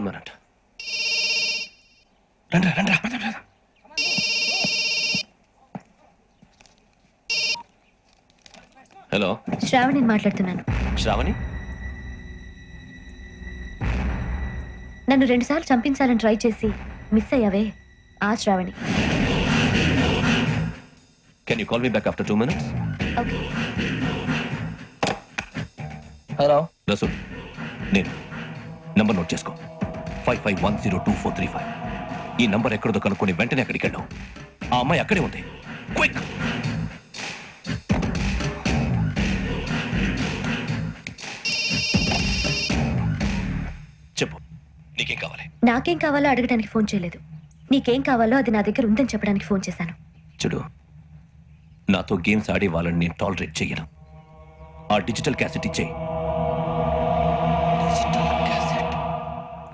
One minute రండి రండి. Hello. శ్రావణిని మాట్లాడుతున్నాను. శ్రావణి? నన్ను రెండుసార్లు చంపించాలని ట్రై చేసి మిస్ అయ్యావే ఆ Shravani. Can you call me back after two minutes okay. Hello. Rasool నేను నంబర్ నోట్ చేసుకో. Five five one zero two four three five. ఈ నంబర్ ఎక్కడదో కనుక్కొని వెంటనే అక్కడికి వెళ్ళావు ఆ అమ్మాయి అక్కడే ఉంది. క్విక్ చెప్పు నీకేం కావాలి? నాకేం కావాలో అడగడానికి ఫోన్ చేయలేదు. నీకేం కావాలో అది నా దగ్గర ఉందని చెప్పడానికి ఫోన్ చేశాను. చూడు నాతో గేమ్స్ ఆడే వాళ్ళని నేను టాలరేట్ చెయ్యను ఆ డిజిటల్ క్యాసెట్ ఇచ్చేయి.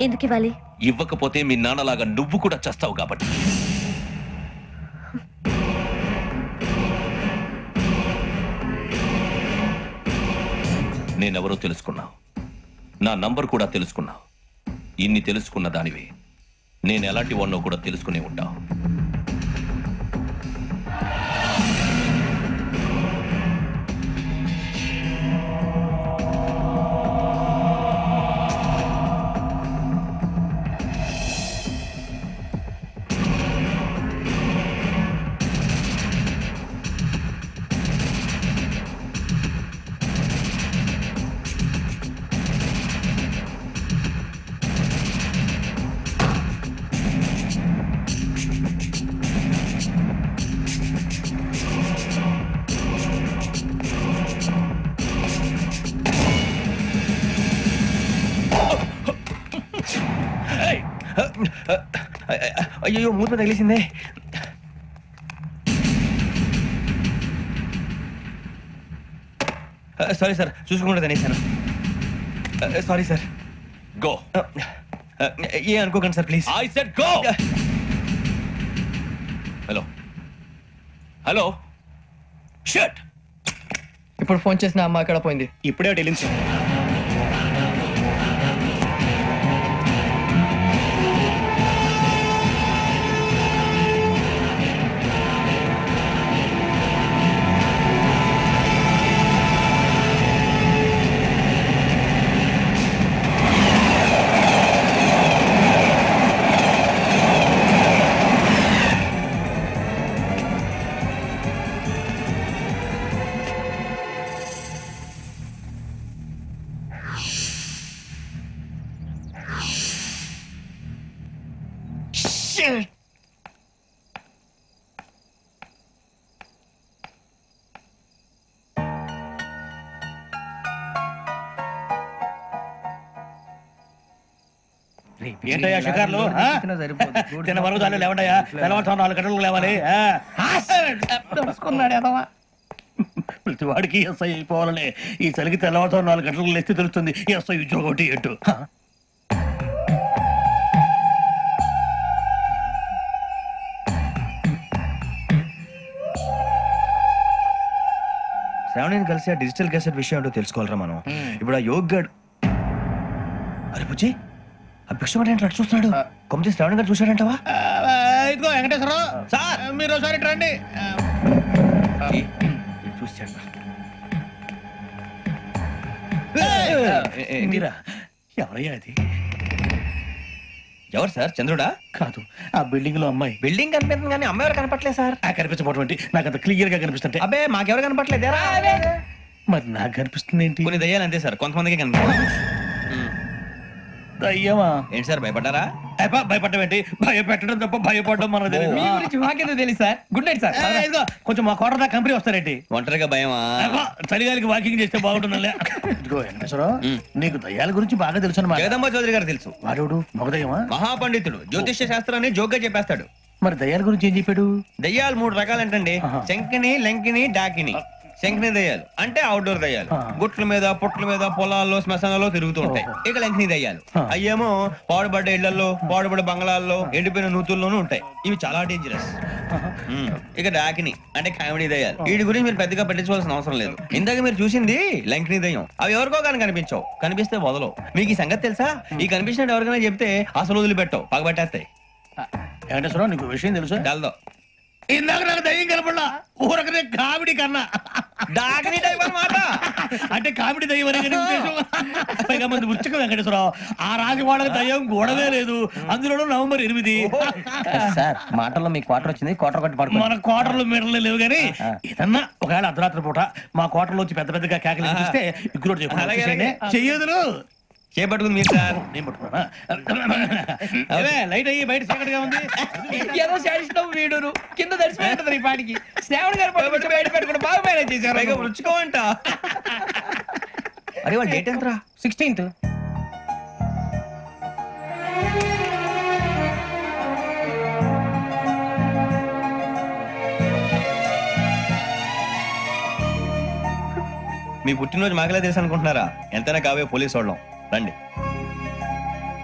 ఎందుకు ఇవ్వాలి? ఇవ్వకపోతే మీ నాన్నలాగా నువ్వు కూడా చేస్తావు కాబట్టి. నేనెవరో తెలుసుకున్నావు. నా నంబర్ కూడా తెలుసుకున్నావు. ఇన్ని తెలుసుకున్న దానివి. నేను ఎలాంటి వాడినో కూడా తెలుసుకునే ఉంటావు. అయ్యో మూత తగిలేసిందే. సారీ సార్ చూసుకోకుండా తినేసాను. Sorry sir. గో. ఏ అనుకోకండి sir please. I said go hello hello shut ఇప్పుడు ఫోన్ చేసిన అమ్మ ఎక్కడ పోయింది. ఇప్పుడే వెళ్ళింది ఏంటయ్యా షికార్లు? తిన్న వరకు తెల్లవారుతో నాలుగు గంటలకు లేవాలి. ఆ? ప్రతి వాడికి ఎస్ఐ అయిపోవాలనే. ఈ చలికి తెల్లవారుతో నాలుగు గంటలకు లేస్తే తెలుస్తుంది. ఎస్ఐ ఉద్యోగం ఒకటి ఎటు శ్రావణిని కలిసి ఆ డిజిటల్ క్యాసెట్ విషయం ఏంటో తెలుసుకోవాలరా మనం. ఇప్పుడు ఆ యోగ్ గడ్ అరే బుజ్జి ఆ భిక్షం ఏంటి అటు చూస్తున్నాడు. కొమ్మతి శ్రావణి గారు చూశాడంటవా? ఇదిగో వెంకటేశ్వరరావు సార్ మీరు ఒకసారి రండి. చూశాడు ఎవరయ్యా అది? ఎవరు సార్? చంద్రుడా? కాదు ఆ బిల్డింగ్లో అమ్మాయి. బిల్డింగ్ కనిపిస్తుంది కానీ అమ్మ ఎవరు కనపట్లేదు సార్? ఆ కనిపించబోటువంటి నాకు అంత క్లియర్గా కనిపిస్తుంటే. అబ్బే మాకెవరు కనపట్లేదు మరి నాకు కనిపిస్తుంది ఏంటి కొన్ని దయ్యాలు అంతే సార్. కొంతమందికి కనిపిస్తుంది. అయ్యమా ఏంటి సార్ భయపడ్డారా? భయపడడం ఏంటి? భయపెట్టడం తప్ప భయపడడం మనకు తెలియదు మీ గురించి మాకెందుకు తెలుసు సార్? Good night sir. కొంచెం మా కోట దాకా కంపెనీ వస్తారేంటి? ఒంటరిగా భయమా? అబ్బా, చలిగాలికి వాకింగ్ చేస్తే బాగుంటుందిలే ఇదిగో వెంకటేశ్వరరావు నీకు దయ్యాల గురించి బాగా తెలుసు అన్నమాట. జగదంబ చౌదరి గారు తెలుసు. వాడోడు మగదయ్యమా? మహాపండితుడు జ్యోతిష్య శాస్త్రాన్ని జోగ్గా చెప్పేస్తాడు. మరి దయ్యాల గురించి ఏం చెప్పాడు? దయ్యాలు మూడు రకాలంటండి. ఆహా. శంకిని లంకిని డాకిని. శంఖని దయ్యాలు. అంటే అవుట్డోర్ దయ్యాలు. గుట్ల మీద పుట్ల మీద పొలాల్లో శ్మశానాల్లో తిరుగుతూ ఉంటాయి ఇక లంకిని దయ్యాలు. అయ్యేమో పాడుబడ్డ ఇళ్ళలో పాడుబడ్డ బంగళాల్లో ఎండిపోయిన నూతుల్లోనూ ఉంటాయి. ఇవి చాలా డేంజరస్. ఇక డాకిని అంటే కామెడీ దయ్యాలు. వీటి గురించి మీరు పెద్దగా పట్టించుకోవాల్సిన అవసరం లేదు. ఇందాక మీరు చూసింది లంకిని దయ్యం. అవి ఎవరికో కానీ కనిపించవు. కనిపిస్తే వదలవు. మీకు ఈ సంగతి తెలుసా? ఈ కనిపించినట్టు ఎవరికైనా చెప్తే అసలు వదిలిపెట్టవు. పగబట్టేస్తాయి. వెంకటేశ్వరరావు నీకు విషయం తెలుసా? డల్దో ఇందాక నాకు దయ్యం కనపడలా. ఊరకనే కామెడీ కన్నా. డాకిని టైప్ అన్నమాట. అంటే కామెడీ దయ్యం అనే కదా ఉద్దేశం. పైగా మంది ఉచ్చక వెంకటేశ్వరరావు ఆ రాజవాడకి దయ్యం గొడవే లేదు. అందులోనూ నవంబర్ ఎనిమిది. సార్ మాటల్లో మీ క్వార్టర్ వచ్చింది క్వార్టర్ కొట్టి పడుకో మన కోటర్లు మీటర్లు లేవు కానీ ఏదన్నా ఒకవేళ అర్ధరాత్రి పూట మా కోటర్లో వచ్చి పెద్ద పెద్దగా కేకలు ఇస్తే ఇగ్గురు అలాగే. చెయ్యదులు చేపట్టుకుంది మీరు సార్? నేను పట్టుకున్నా లైట్ అయ్యి బయట చీకటిగా ఉంది. ఏదో శాడిస్తావు వీడును. కింద దర్శనం ఈ పాటికి. శ్రావణ్ గారు బయట పెట్టుకుని బాగా మేనేజ్ పైగా చేశారు రుచుకోవంట అరే వాళ్ళ డేట్ ఎంతరా? సిక్స్టీన్త్. మీ పుట్టినరోజు మాకలే తెలుసు అనుకుంటున్నారా? ఎంతైనా కావే పోలీస్ వాళ్ళం రండి.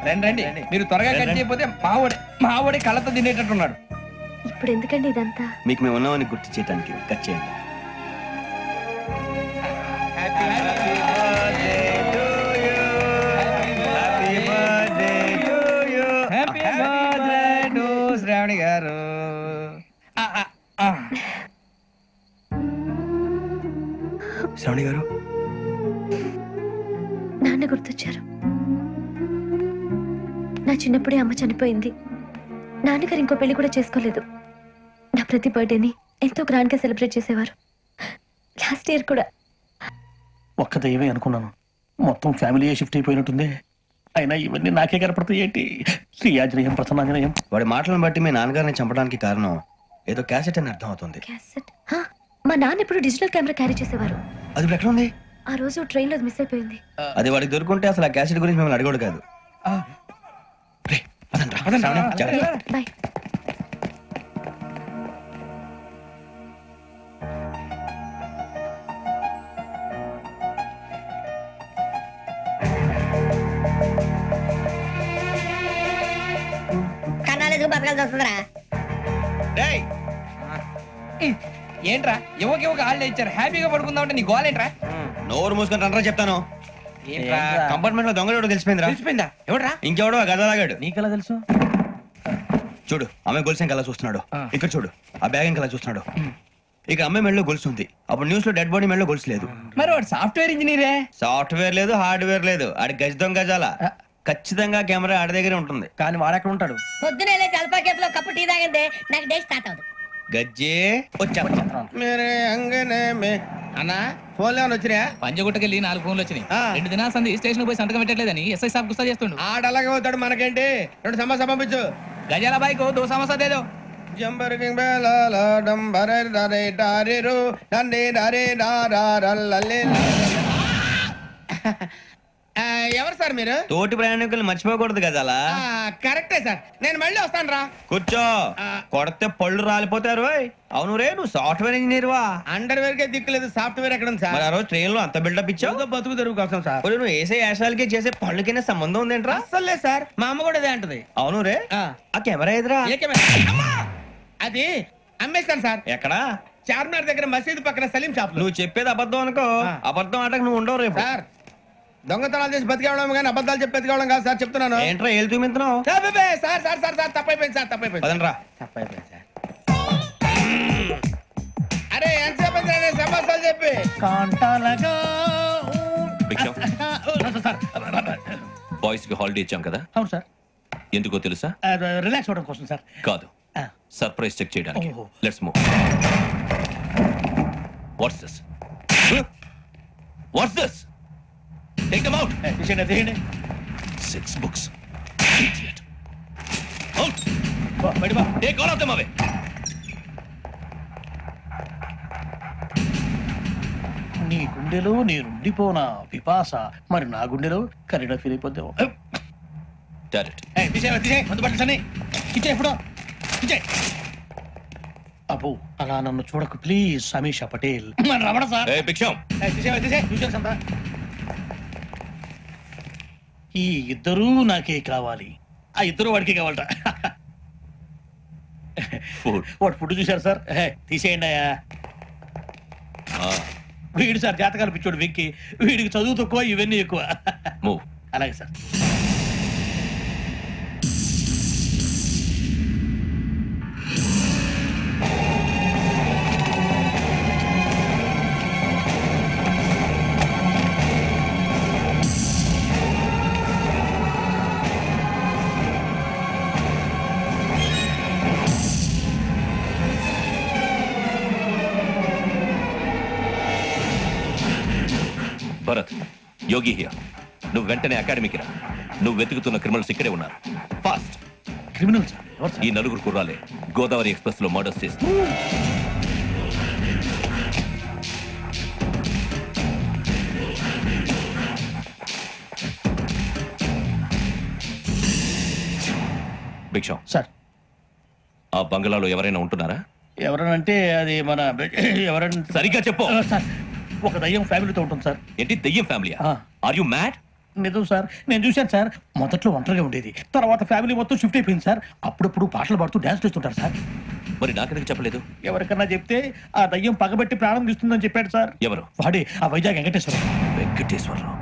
రండి రండి. మీరు త్వరగా కట్. చేయకపోతే మావోడే మావోడే కళ్ళతో తినేటట్టున్నాడు. ఇప్పుడు ఎందుకండి ఇదంతా? మీకు మేము ఉన్నామని గుర్తు చేయడానికి కట్ చేయండి. హ్యాపీ బర్త్డే టు శ్రావణి గారు ఆ, ఆ, ఆ. శ్రవణి గారు నాన్న గుర్తొచ్చారు. నా చిన్నప్పుడే అమ్మ చనిపోయింది. నాన్నగారు ఇంకో పెళ్ళి కూడా చేసుకోలేదు. నా ప్రతి బర్త్డేని ఎంతో గ్రాండ్గా సెలబ్రేట్ చేసేవారు. లాస్ట్ ఇయర్ కూడా. ఒక్క దయ్యమే అనుకున్నాను. మొత్తం ఫ్యామిలీ షిఫ్ట్ అయిపోయినట్టుంది. అయినా ఇవన్నీ నాకే కనపడతాయి ఏంటి? శ్రీ ఆంజనేయం ప్రసన్నాంజనేయం వాడి మాటలను బట్టి మీ నాన్నగారిని చంపడానికి కారణం ఏదో క్యాసెట్ అని అర్థం అవుతుంది క్యాసెట్? హా, మా నాన్న ఎప్పుడు డిజిటల్ కెమెరా క్యారీ చేసేవారు. అది ఇప్పుడు ఎక్కడ ఉంది? ఆ రోజు ట్రైన్లో మిస్ అయిపోయింది. అది వాడికి దొరుకుంటే అసలు ఆ క్యాసెట్ గురించి మిమ్మల్ని అడగడు కాదు. బాయ్. కన్నాలేదు బతకాల్సి వస్తుందిరా. ఏంట్రా? యువక హాలిడే ఇచ్చారు? హ్యాపీగా పడుకుందాం అంటే నీ గోల్ ఏంట్రా నోరు మూసుకొని రండ్రా చెప్తాను. ఏంట్రా? కంపార్ట్మెంట్లో దొంగడు తెలిసిపోయిందిరా. తెలిసిపోయిందా? ఎవడ్రా? ఇంకెవడో ఆ గదలాగాడు నీకెలా తెలుసు? చూడు ఆమె గొలుసు ఇంకలా చూస్తున్నాడు. ఇక్కడ చూడు ఆ బ్యాగ్ ఇంకలా చూస్తున్నాడు. ఇక అమ్మాయి మెడలో గొలుసు ఉంది. అప్పుడు న్యూస్లో డెడ్ బాడీ మెడలో గొలుసు లేదు. మరి వాడు సాఫ్ట్వేర్ ఇంజనీరే? సాఫ్ట్వేర్ లేదు హార్డ్వేర్ లేదు. ఆడి గజ దొంగ గజాల. ఖచ్చితంగా కెమెరా ఆడి దగ్గరే ఉంటుంది. కానీ వాడెక్కడ ఉంటాడు? పొద్దునే లేచి అల్పా కేఫ్లో కప్పు టీ తాగిందే నాకు డే స్టార్ట్ అవుతుంది గజ్జే వచ్చా మేరే అంగనే మే. అన్నా? ఫోన్ లేవని వచ్చినాయా? పంజగుట్టకెళ్ళి నాలుగు ఫోన్లు వచ్చినాయి. ఆ. రెండు దినాల సంది స్టేషన్ పోయి సంతకం పెట్టలేదని ఎస్ఐ సాబ్ గుస్తా చేస్తుండు. ఆడ అలాగే పోతాడు మనకేంటి? రెండు సమస్య పంపించు. గజాల బైక్ దో సమస్య దేదో జంబర్ కింగ్ బేలాల డంబరే డరే డారిరు డరే డారల్లలే ఎవరు సార్ మీరు? తోటి ప్రయాణికులు మర్చిపోకూడదు గజాల ఆ, కరెక్టే సార్. నేను మళ్ళీ వస్తాను రా. కూర్చో. కొడితే పళ్ళు రాలిపోతారు ఓయ్. అవును రే నువ్వు సాఫ్ట్వేర్ ఇంజనీర్ వా అండర్ వేర్ కే దిక్కులేదు సాఫ్ట్వేర్ ఎక్కడ ఉంది మరి సార్ ఆ రోజు ట్రైన్లో అంత బిల్డప్ ఇచ్చావు? ఏదో బతుకు తెరుగు కోసం సార్. ఒరేయ్, నువ్వు వేసే యాశాలకి చేసే పళ్ళకైనా సంబంధం ఉందేంట్రా? అస్సలు లేదు సార్. మా అమ్మ కూడా ఇదే అంటది. అవును రే. ఆ. ఆ కెమెరా ఎదురా ఏ కెమెరా? అమ్మా! అది అమ్మేస్తాను సార్. ఎక్కడా? చార్మినార్ దగ్గర మసీదు పక్కన సలీం షాప్లో నువ్వు చెప్పేది అబద్ధం అనుకో. ఆ. అబద్ధం ఆటకు నువ్వు ఉండవు రేపు. సార్. దొంగతనాలు చేసి బతికేవడం కానీ అబద్ధాలు చెప్పి బతికేవడం కాదు సార్ చెప్తున్నాను. ఏంట్రా ఏళ్ళు చూపించినావు? Sir, sir sir sir sir తప్పైపోయింది సార్ తప్పైపోయింది. పదండ్రా. తప్పైపోయింది సార్. అరే ఎంతసేపు సమాసాలు చెప్పి? కాంటాలగా. బాయ్స్కి హాలిడే ఇచ్చాం కదా? అవును సార్. ఎందుకో తెలుసా? రిలాక్స్ అవ్వడం కోసం సార్. కాదు. సర్ప్రైజ్ చెక్ చేయడానికి. Let's move what's this what's this six books idiot out బా, బయట బా. Take all of them away నీ గుండెలో నేనుండిపోనా పిపాస. మరి నా గుండెలో కరీడా ఫీల్ అయిపోద్దాం అబ్బో అలా నన్ను చూడకు. ప్లీజ్ సమీషా పటేల్. రమణ సార్ ఏ భిక్షం ఏ, తీసేయ్, తీసేయ్, చూశాను సంతా. ఈ ఇద్దరూ నాకే కావాలి. ఆ ఇద్దరు వాడికి కావాలట. వాడు ఫుడ్ చూశారు సార్. ఏ, తీసేయండి అయ్యా. వీడు సార్ జాతకాలు పిచ్చోడు వెక్కి వీడికి చదువు తక్కువ ఇవన్నీ ఎక్కువ. అలాగే సార్. Yogi here. నువ్వు వెంటనే అకాడమీకి రా. నువ్వు వెతుకుతున్న క్రిమినల్స్ ఇక్కడే ఉన్నారు. Fast criminal sir? ఎవరు ఈ నలుగురు కుర్రాలే గోదావరి ఎక్స్ప్రెస్లో మర్డర్స్ చేస్తూ భిక్షం. సార్. ఆ బంగ్లాలో ఎవరైనా ఉంటున్నారా? ఎవరనంటే అది మన ఎవరంటే సరిగ్గా చెప్పు. సార్. ఒక దయ్యం ఫ్యామిలీతో ఉంటుంది సార్. ఏంటి దెయ్యం ఫ్యామిలీ ఆ. ఆర్ యు మ్యాడ్ నిజం సార్. నేను చూశాను సార్. మొదట్లో ఒంటరిగా ఉండేది. తర్వాత ఫ్యామిలీ మొత్తం షిఫ్ట్ అయిపోయింది సార్. అప్పుడప్పుడు పాటలు పాడుతూ డ్యాన్స్ చేస్తుంటారు సార్. మరి నాకెందుకు చెప్పలేదు? ఎవరికన్నా చెప్తే ఆ దయ్యం పగబెట్టి ప్రాణం తీస్తుందని చెప్పాడు సార్. ఎవరు? వాడే ఆ వైజాగ్ వెంకటేశ్వరం వెంకటేశ్వరరావు.